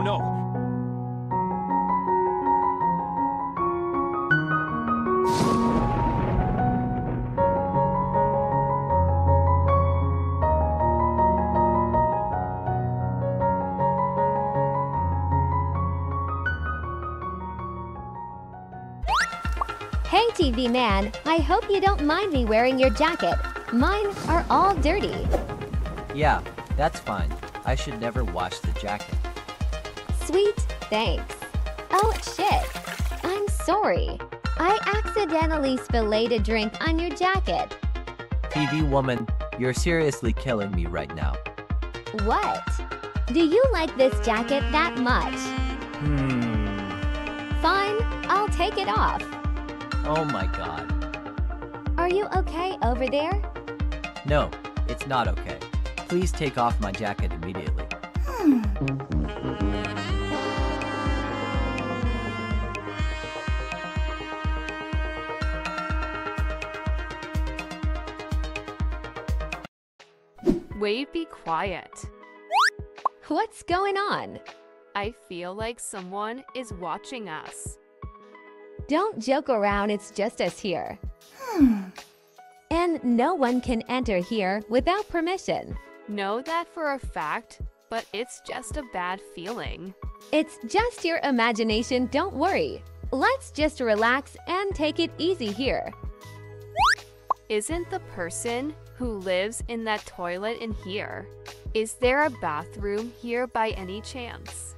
Oh no! Hey, TV man, I hope you don't mind me wearing your jacket. Mine are all dirty. Yeah, that's fine. I should never wash the jacket. Sweet, thanks. Oh, shit. I'm sorry. I accidentally spillayed a drink on your jacket. TV woman, you're seriously killing me right now. What? Do you like this jacket that much? Hmm. Fine, I'll take it off. Oh my god. Are you okay over there? No, it's not okay. Please take off my jacket immediately. Wait, be quiet. What's going on? I feel like someone is watching us. Don't joke around, it's just us here. Hmm. And no one can enter here without permission. Know that for a fact, but it's just a bad feeling. It's just your imagination, don't worry. Let's just relax and take it easy here. Isn't the person who lives in that toilet in here? Is there a bathroom here by any chance?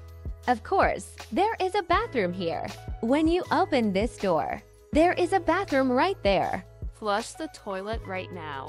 Of course, there is a bathroom here. When you open this door, there is a bathroom right there. Flush the toilet right now.